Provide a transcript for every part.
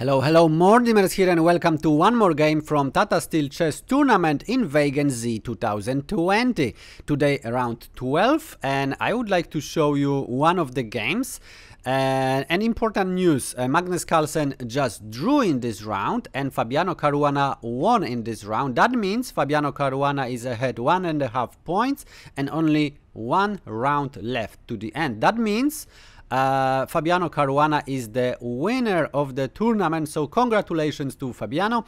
Hello, hello, Mordimers here and welcome to one more game from Tata Steel Chess Tournament in Wijk aan Zee 2020. Today around 12 and I would like to show you one of the games. Uh, an important news, uh, Magnus Carlsen just drew in this round and Fabiano Caruana won in this round. That means Fabiano Caruana is ahead one and a half points and only one round left to the end. That means uh, Fabiano Caruana is the winner of the tournament, so congratulations to Fabiano.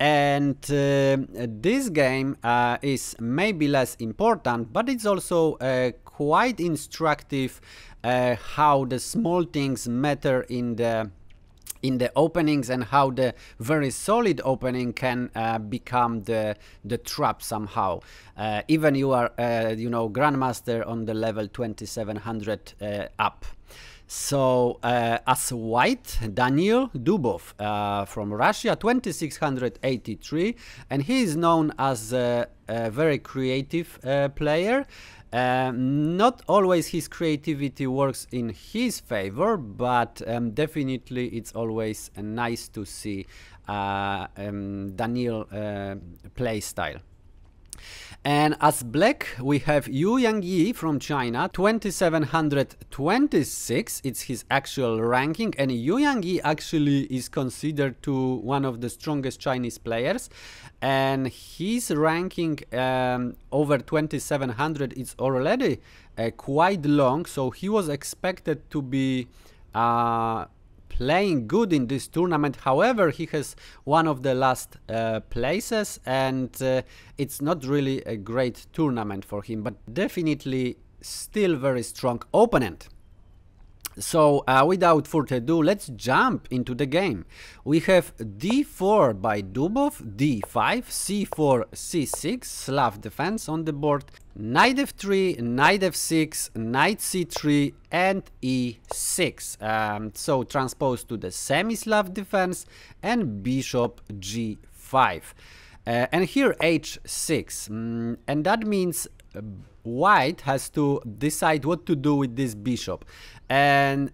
And uh, this game uh, is maybe less important, but it's also uh, quite instructive uh, how the small things matter in the in the openings and how the very solid opening can uh, become the the trap somehow. Uh, even you are uh, you know grandmaster on the level 2700 uh, up so uh, as white Daniil Dubov uh, from russia 2683 and he is known as a, a very creative player um, not always his creativity works in his favor, but um, definitely it's always uh, nice to see uh, um, Daniil uh, play style. And as black, we have Yu Yangyi from China, 2726. It's his actual ranking. And Yu Yangyi actually is considered to one of the strongest Chinese players. And his ranking um, over 2700 is already uh, quite long. So he was expected to be uh, playing good in this tournament. However, he has one of the last uh, places and uh, it's not really a great tournament for him, but definitely still very strong opponent. So uh, without further ado, let's jump into the game. We have d4 by Dubov, d5, c4, c6, Slav defense on the board, knight f3, knight f6, knight c3 and e6. Um, so transposed to the semi-Slav defense and bishop g5. Uh, and here h6 mm, and that means uh, white has to decide what to do with this bishop. And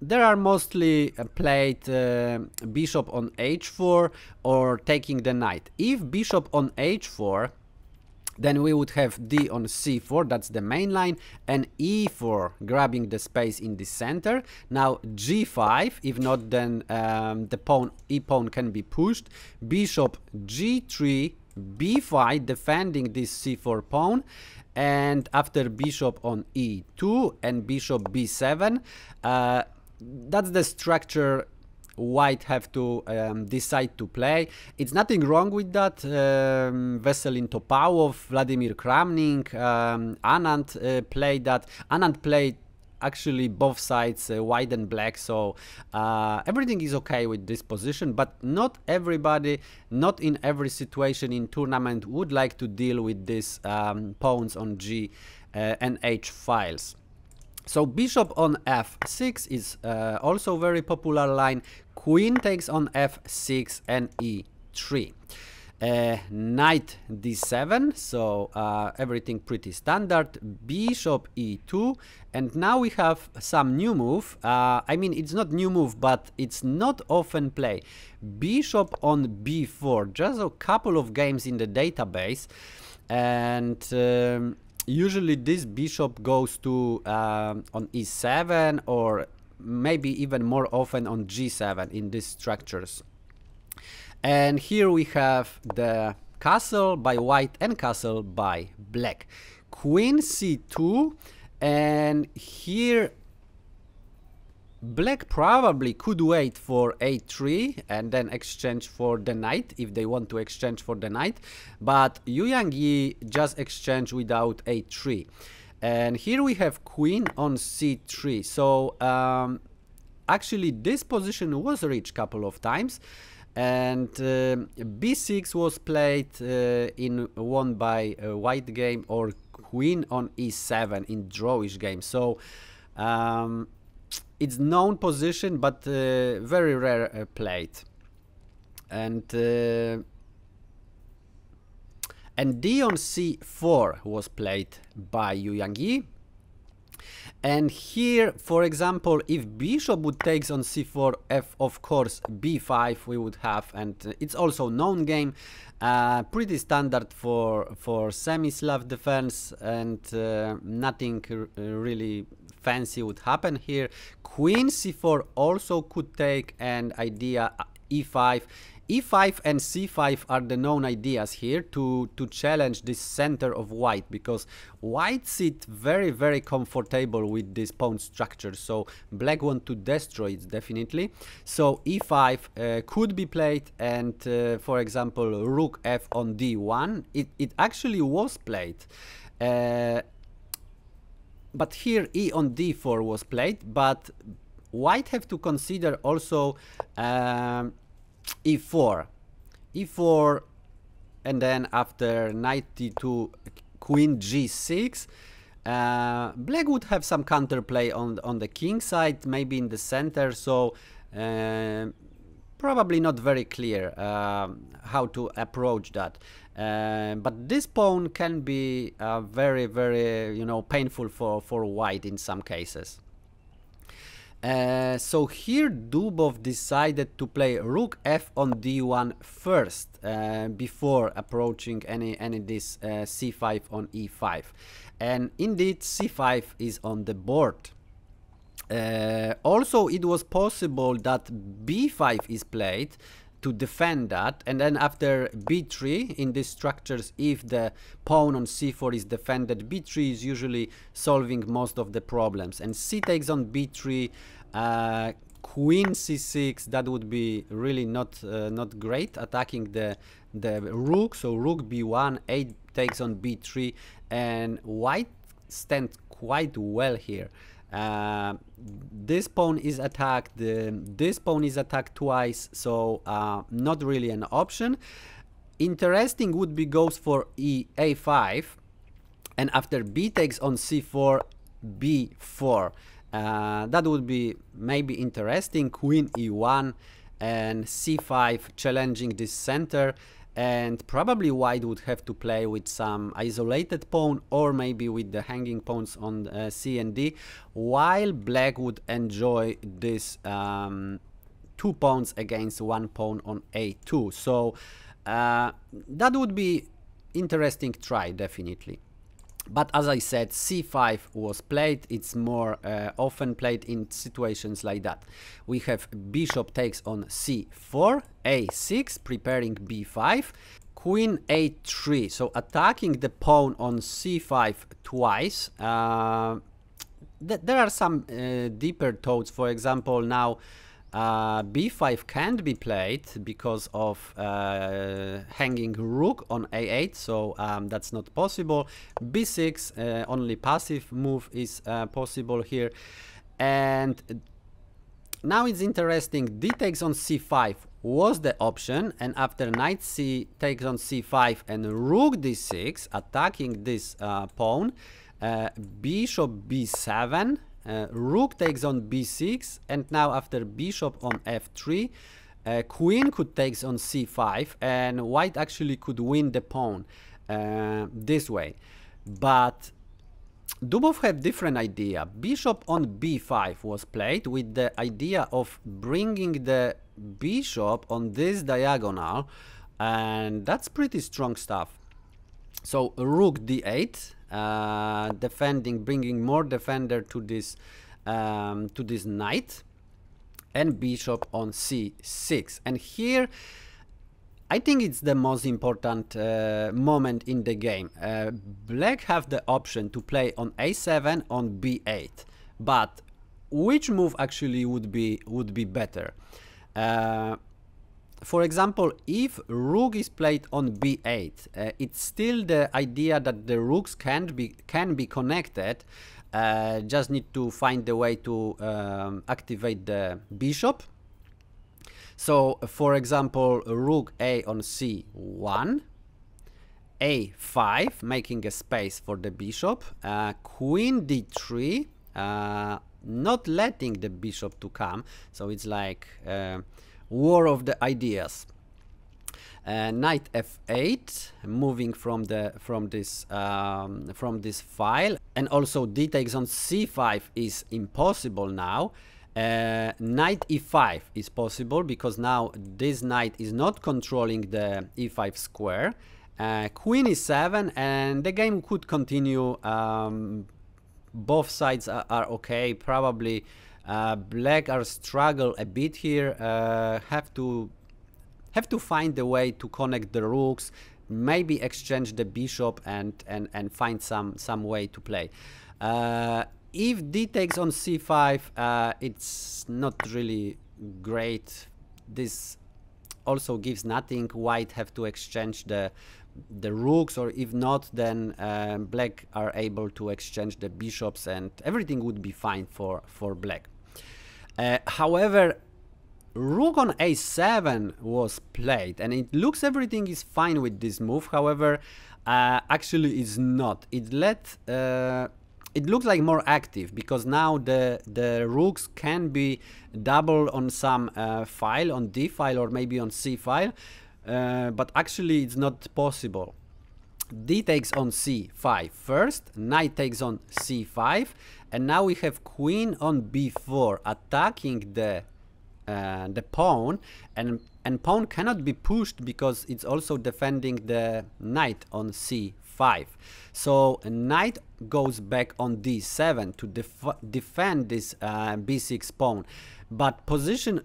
there are mostly uh, played uh, bishop on h4 or taking the knight. If bishop on h4 then we would have d on c4 that's the main line and e4 grabbing the space in the center. Now g5 if not then um, the pawn e pawn can be pushed. Bishop g3 b5 defending this c4 pawn and after bishop on e2 and bishop b7 uh, that's the structure white have to um, decide to play. It's nothing wrong with that. Um, Veselin Topalov, Vladimir Kramnik, um, Anand uh, played that. Anand played actually both sides uh, white and black so uh, everything is okay with this position but not everybody not in every situation in tournament would like to deal with these um, pawns on g uh, and h files. So bishop on f6 is uh, also very popular line. Queen takes on f6 and e3 uh, knight d7 so uh, everything pretty standard. Bishop e2 and now we have some new move. Uh, i mean it's not new move but it's not often play. Bishop on b4 just a couple of games in the database and um, usually this bishop goes to um, on e7 or maybe even more often on g7 in these structures and here we have the castle by white and castle by black. Queen c2 and here black probably could wait for a3 and then exchange for the knight if they want to exchange for the knight. But Yu Yangyi just exchange without a3 and here we have queen on c3 so um, actually this position was reached couple of times and uh, b6 was played uh, in won by a white game or queen on e7 in drawish game. So um, it's known position but uh, very rare uh, played. And uh, and d on c4 was played by Yu Yangyi And here, for example, if bishop would takes on c4, f of course b5 we would have, and it's also known game, uh, pretty standard for for semi-Slav defense, and uh, nothing really fancy would happen here. Queen c4 also could take, and idea e5 e5 and c5 are the known ideas here to to challenge this center of white because white sit very very comfortable with this pawn structure. So black want to destroy it definitely. So e5 uh, could be played and uh, for example rook f on d1 it, it actually was played uh, but here e on d4 was played but white have to consider also um, e4 e4 and then after knight d2 queen g6 uh, black would have some counterplay on on the king side maybe in the center so uh, probably not very clear uh, how to approach that. Uh, but this pawn can be uh, very very you know painful for for white in some cases uh, so here Dubov decided to play rook f on d1 first uh, before approaching any any this uh, c5 on e5 and indeed c5 is on the board. Uh, also it was possible that b5 is played to defend that. And then after b3 in these structures if the pawn on c4 is defended b3 is usually solving most of the problems. And c takes on b3 uh, queen c6 that would be really not uh, not great attacking the the rook. So rook b1 a takes on b3 and white stands quite well here uh, this pawn is attacked this pawn is attacked twice so uh, not really an option interesting would be goes for e a5 and after b takes on c4 b4 uh, that would be maybe interesting. Queen e1 and c5 challenging this center and probably white would have to play with some isolated pawn or maybe with the hanging pawns on uh, c and d while black would enjoy this um, two pawns against one pawn on a2 so uh, that would be interesting try definitely but as I said, c5 was played. It's more uh, often played in situations like that. We have bishop takes on c4, a6, preparing b5, queen a3. So attacking the pawn on c5 twice. Uh, th there are some uh, deeper thoughts. For example, now uh, b5 can't be played because of uh, hanging rook on a8, so um, that's not possible. b6, uh, only passive move is uh, possible here. And now it's interesting, d takes on c5 was the option, and after knight c takes on c5 and rook d6, attacking this uh, pawn, uh, bishop b7, uh, rook takes on b6 and now after bishop on f3 uh, queen could takes on c5 and white actually could win the pawn uh, this way but Dubov had different idea. Bishop on b5 was played with the idea of bringing the bishop on this diagonal and that's pretty strong stuff. So rook d8 uh, defending, bringing more defender to this um, to this knight, and bishop on c6. And here, I think it's the most important uh, moment in the game. Uh, black have the option to play on a7 on b8, but which move actually would be would be better? Uh, for example, if rook is played on b8, uh, it's still the idea that the rooks can be can be connected. Uh, just need to find the way to um, activate the bishop. So, for example, rook a on c1, a5, making a space for the bishop, uh, queen d3, uh, not letting the bishop to come. So it's like uh, war of the ideas. Uh, knight f8, moving from the from this um, from this file, and also d takes on c5 is impossible now. Uh, knight e5 is possible because now this knight is not controlling the e5 square. Uh, queen e7 and the game could continue. Um, both sides are, are okay. Probably uh, black are struggle a bit here. Uh, have to have to find a way to connect the rooks. Maybe exchange the bishop and and and find some some way to play. Uh, if d takes on c5, uh, it's not really great. This also gives nothing. White have to exchange the the rooks, or if not, then uh, black are able to exchange the bishops, and everything would be fine for for black. Uh, however, rook on a7 was played, and it looks everything is fine with this move. However, uh, actually, it's not. It let uh, it looks like more active because now the the rooks can be double on some uh, file on d file or maybe on c file uh, but actually it's not possible d takes on c5 first knight takes on c5 and now we have queen on b4 attacking the uh, the pawn. And and pawn cannot be pushed because it's also defending the knight on c 5 so knight goes back on d7 to def defend this uh, b6 pawn. But position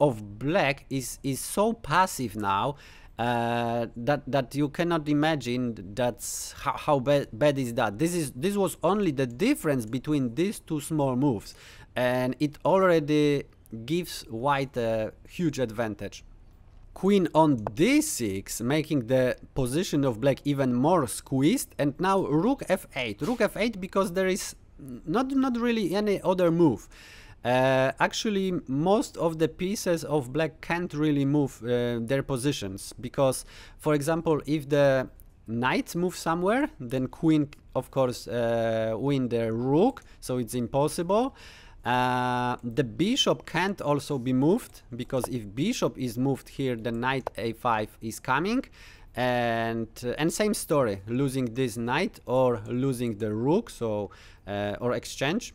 of black is is so passive now uh, that that you cannot imagine that's how, how bad, bad is that. This is this was only the difference between these two small moves. And it already gives white a huge advantage. Queen on d6 making the position of black even more squeezed. And now rook f8 rook f8 because there is not not really any other move uh, actually most of the pieces of black can't really move uh, their positions because for example if the knight moves somewhere then queen of course uh, win the rook so it's impossible uh, the bishop can't also be moved because if bishop is moved here, the knight a5 is coming. And uh, and same story, losing this knight or losing the rook, so uh, or exchange.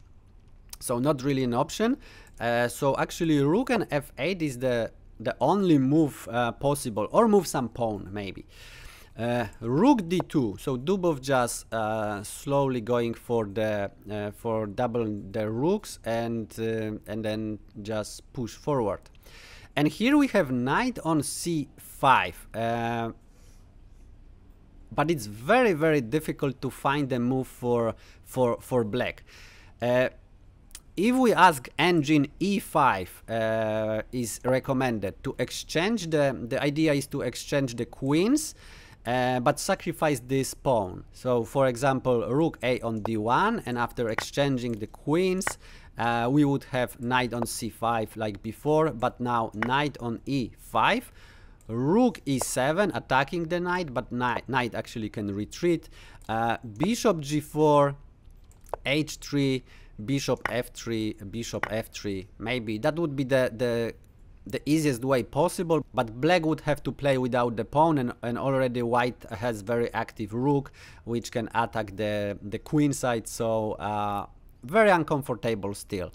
So not really an option. Uh, so actually, rook and f8 is the the only move uh, possible, or move some pawn maybe. Uh, rook d2 so Dubov just uh, slowly going for the uh, for double the rooks and uh, and then just push forward and here we have knight on c5 uh, but it's very very difficult to find a move for for for black uh, if we ask engine e5 uh, is recommended to exchange the the idea is to exchange the queens uh, but sacrifice this pawn. So for example, rook a on d1 and after exchanging the queens, uh, we would have knight on c5 like before, but now knight on e5. Rook e7 attacking the knight, but knight, knight actually can retreat. Uh, bishop g4, h3, bishop f3, bishop f3. Maybe that would be the, the the easiest way possible, but black would have to play without the pawn and, and already white has very active rook, which can attack the, the queen side, so uh, very uncomfortable still.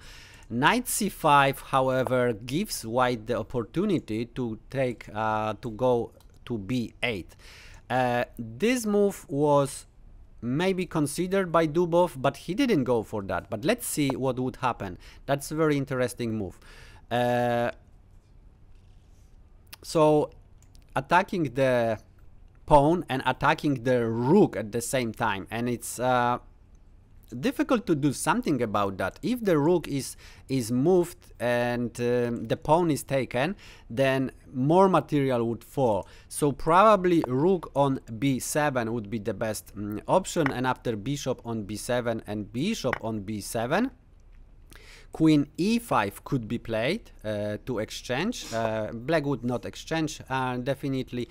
Knight c5, however, gives white the opportunity to take uh, to go to b8. Uh, this move was maybe considered by Dubov, but he didn't go for that. But let's see what would happen. That's a very interesting move. Uh, so attacking the pawn and attacking the rook at the same time and it's uh, difficult to do something about that if the rook is is moved and um, the pawn is taken then more material would fall so probably rook on b7 would be the best um, option and after bishop on b7 and bishop on b7 Queen e5 could be played uh, to exchange. Uh, black would not exchange, uh, definitely.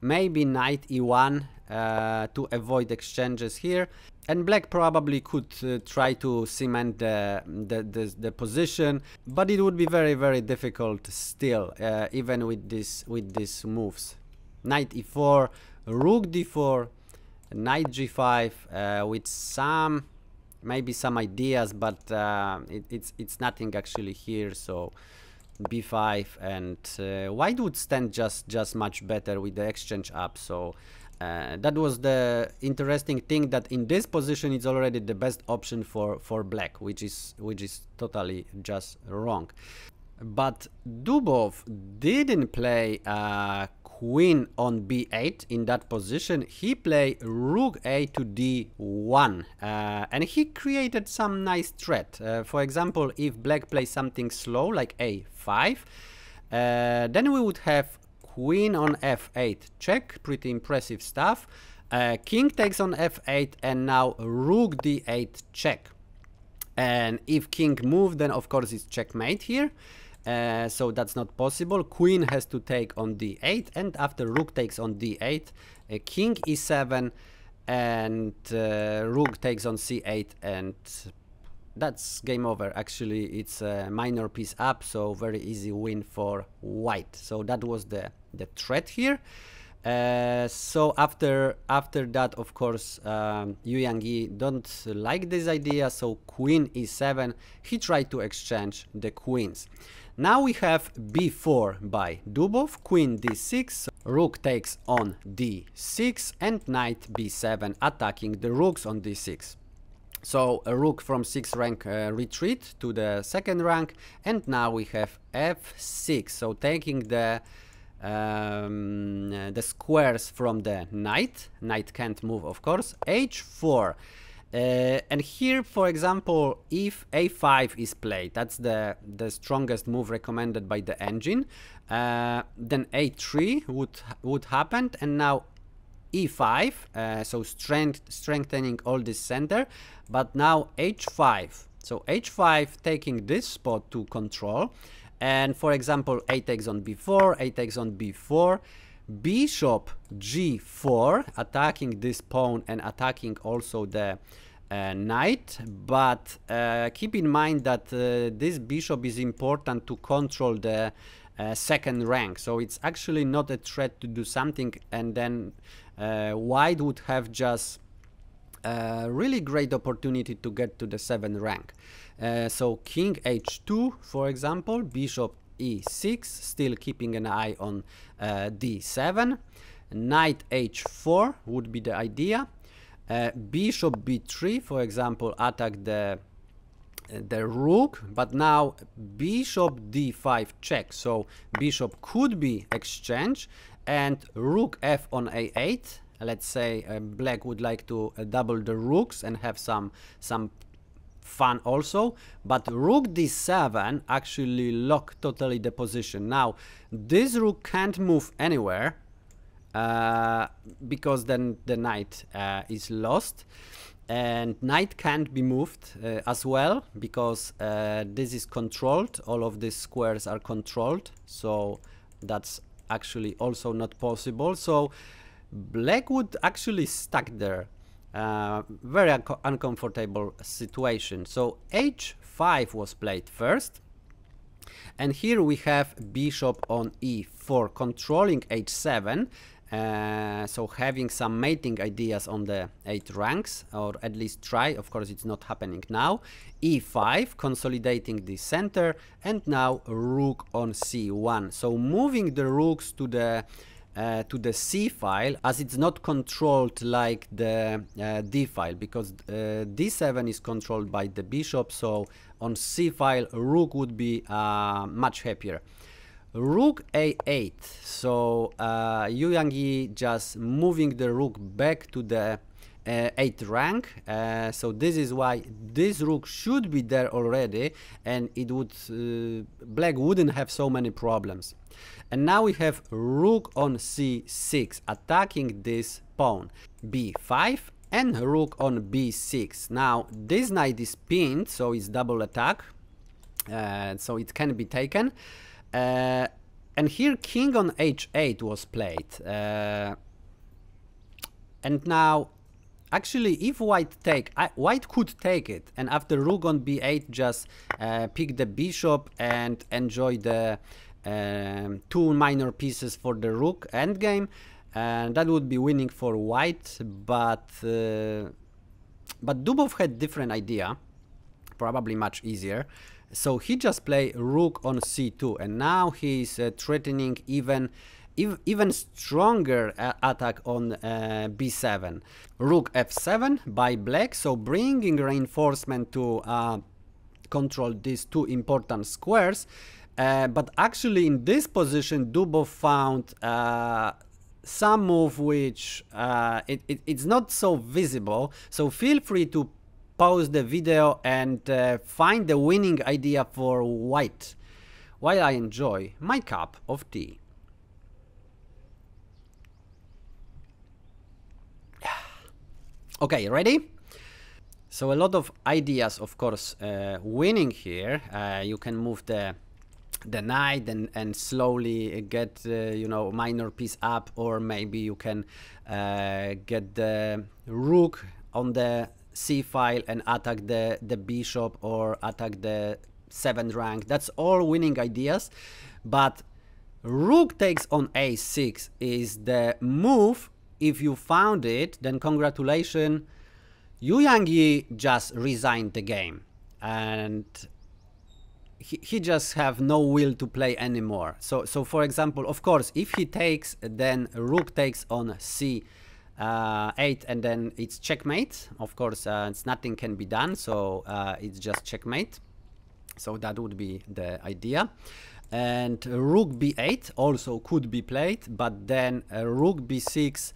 Maybe knight e1 uh, to avoid exchanges here. And black probably could uh, try to cement the, the, the, the, position, but it would be very, very difficult still, uh, even with, this, with these moves. knight e4 rook d4 knight g5 uh, with some maybe some ideas but uh, it, it's it's nothing actually here so b5 and uh, white would stand just just much better with the exchange up so uh, that was the interesting thing that in this position it's already the best option for for black which is which is totally just wrong. But Dubov didn't play uh, queen on b8 in that position. He played rook a to d1 uh, and he created some nice threat. Uh, for example if black plays something slow like a5 uh, then we would have queen on f8 check pretty impressive stuff. Uh, king takes on f8 and now rook d8 check and if king move then of course it's checkmate here. Uh, so that's not possible. Queen has to take on d8 and after rook takes on d8 uh, king e7 and uh, rook takes on c8 and that's game over. Actually it's a minor piece up so very easy win for white. So that was the the threat here. Uh, so after after that of course um, Yu Yangyi don't like this idea so queen e7 he tried to exchange the queens. Now we have b4 by Dubov, queen d6, rook takes on d6 and knight b7 attacking the rooks on d6. So a rook from 6th rank uh, retreat to the second rank and now we have f6 so taking the um, the squares from the knight, knight can't move of course, h4 uh, and here, for example, if a5 is played, that's the, the strongest move recommended by the engine, uh, then a3 would, would happen, and now e5, uh, so strength, strengthening all this center, but now h5. So h5 taking this spot to control, and for example, a takes on b4, a takes on b4, bishop g4 attacking this pawn and attacking also the uh, knight. But uh, keep in mind that uh, this bishop is important to control the uh, second rank. So it's actually not a threat to do something. And then uh, white would have just a really great opportunity to get to the seventh rank. Uh, so king h2 for example bishop e6 still keeping an eye on d7 knight h4 would be the idea. Uh, bishop b3 for example attack the the rook but now bishop d5 check. So bishop could be exchanged and rook f on a8 let's say uh, black would like to uh, double the rooks and have some some fun also. But rook d7 actually lock totally the position. Now this rook can't move anywhere uh, because then the knight uh, is lost and knight can't be moved uh, as well because uh, this is controlled. All of these squares are controlled. So that's actually also not possible. So black would actually stuck there. Uh, very un uncomfortable situation. So h5 was played first. And here we have bishop on e4 controlling h7 uh, so having some mating ideas on the 8 ranks or at least try of course it's not happening now. E5 consolidating the center and now rook on c1 so moving the rooks to the uh, to the C file as it's not controlled like the uh, D file because uh, D7 is controlled by the bishop so on C file rook would be uh, much happier rook a8 so uh, Yu Yangyi just moving the rook back to the uh, 8th rank. Uh, so this is why this rook should be there already and it would uh, black wouldn't have so many problems. And now we have rook on c6 attacking this pawn. B5 and rook on b6 now this knight is pinned so it's double attack. Uh, so it can be taken uh, and here king on h8 was played. Uh, and now, actually, if white take, I, white could take it. And after rook on b8, just uh, pick the bishop and enjoy the um, two minor pieces for the rook endgame. and that would be winning for white but uh, but Dubov had different idea probably much easier so he just play rook on c2 and now he's uh, threatening even even stronger uh, attack on uh, b7 rook f7 by black so bringing reinforcement to uh, control these two important squares. Uh, but actually in this position Dubov found uh, some move which uh, it, it, it's not so visible. So feel free to pause the video and uh, find the winning idea for white while I enjoy my cup of tea. Okay, ready? So a lot of ideas, of course, uh, winning here. Uh, you can move the the knight and, and slowly get uh, you know minor piece up or maybe you can uh, get the rook on the c file and attack the the bishop or attack the seventh rank. That's all winning ideas but rook takes on a6 is the move. If you found it then congratulations Yu Yangyi just resigned the game and he, he just have no will to play anymore. So, so for example, of course, if he takes, then rook takes on c uh, 8 and then it's checkmate. Of course, uh, it's nothing can be done, so uh, it's just checkmate. So that would be the idea. And rook b8 also could be played, but then rook b6,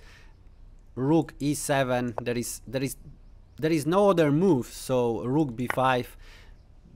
rook e7, there is there is there is no other move, so rook b5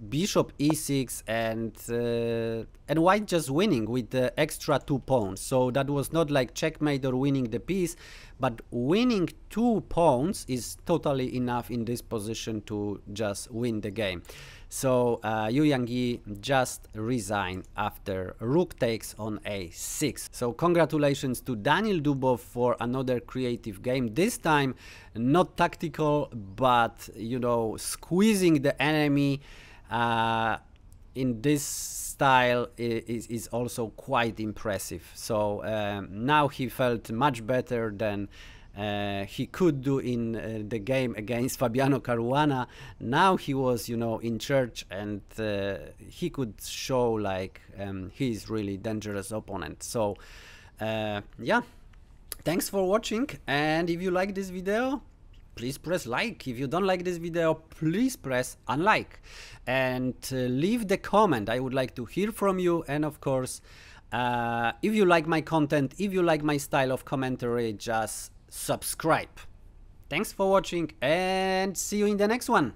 bishop e6 and uh, and white just winning with the extra two pawns so that was not like checkmate or winning the piece but winning two pawns is totally enough in this position to just win the game. So uh, Yu Yangyi just resigned after rook takes on a6 so congratulations to Daniil Dubov for another creative game this time not tactical but you know squeezing the enemy uh, in this style is, is also quite impressive. So um, now he felt much better than uh, he could do in uh, the game against Fabiano Caruana. Now he was, you know, in church and uh, he could show like um, he's really dangerous opponent. So uh, yeah, thanks for watching. And if you like this video, please press like. If you don't like this video, please press unlike. And uh, leave the comment. I would like to hear from you. And of course, uh, if you like my content, if you like my style of commentary, just subscribe. Thanks for watching and see you in the next one.